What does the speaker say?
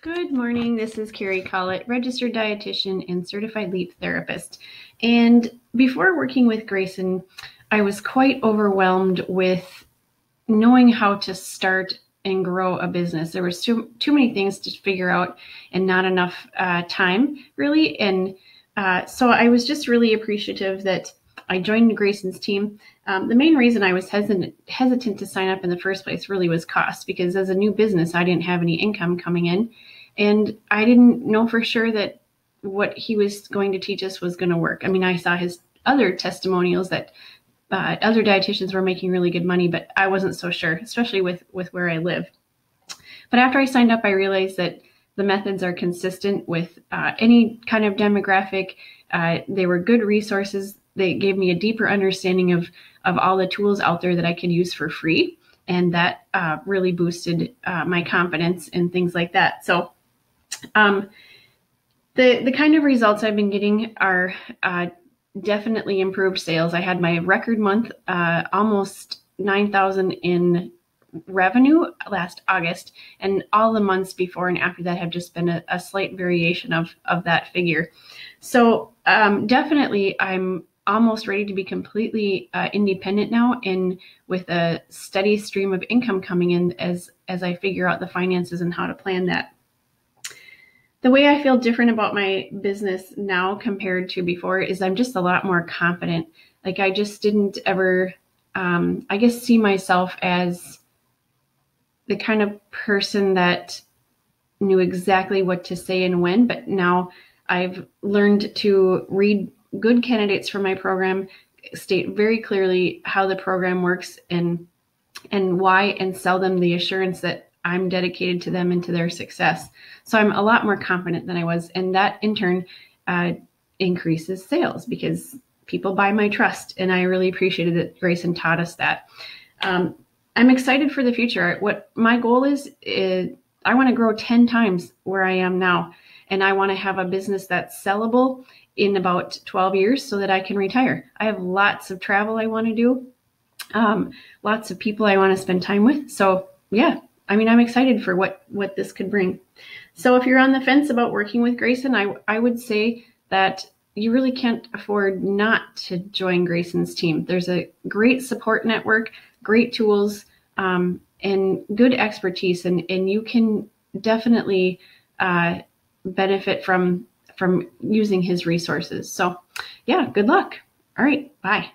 Good morning. This is Kari Collett, registered dietitian and certified LEAP therapist. And before working with Grayson, I was quite overwhelmed with knowing how to start and grow a business. There was too too many things to figure out and not enough uh, time, really. And uh, so I was just really appreciative that I joined Grayson's team. Um, the main reason I was hesitant hesitant to sign up in the first place really was cost, because as a new business, I didn't have any income coming in, and I didn't know for sure that what he was going to teach us was going to work. I mean, I saw his other testimonials that uh, other dietitians were making really good money, but I wasn't so sure, especially with with where I live. But after I signed up, I realized that the methods are consistent with uh, any kind of demographic. Uh, they were good resources. They gave me a deeper understanding of of all the tools out there that I could use for free, and that uh, really boosted uh, my confidence and things like that. So. Um, the, the kind of results I've been getting are uh, definitely improved sales. I had my record month, uh, almost 9,000 in revenue last August, and all the months before and after that have just been a, a slight variation of, of that figure. So um, definitely I'm almost ready to be completely uh, independent now and with a steady stream of income coming in as as I figure out the finances and how to plan that the way I feel different about my business now compared to before is I'm just a lot more confident. Like I just didn't ever, um, I guess, see myself as the kind of person that knew exactly what to say and when. But now I've learned to read good candidates for my program, state very clearly how the program works and and why, and sell them the assurance that I'm dedicated to them and to their success. So I'm a lot more confident than I was. And that in turn uh, increases sales because people buy my trust. And I really appreciated that Grayson taught us that. Um, I'm excited for the future. What my goal is, is I want to grow 10 times where I am now. And I want to have a business that's sellable in about 12 years so that I can retire. I have lots of travel I want to do, um, lots of people I want to spend time with. So, yeah, I mean, I'm excited for what what this could bring. So if you're on the fence about working with Grayson, I I would say that you really can't afford not to join Grayson's team. There's a great support network, great tools, um, and good expertise, and and you can definitely uh, benefit from from using his resources. So, yeah, good luck. All right, bye.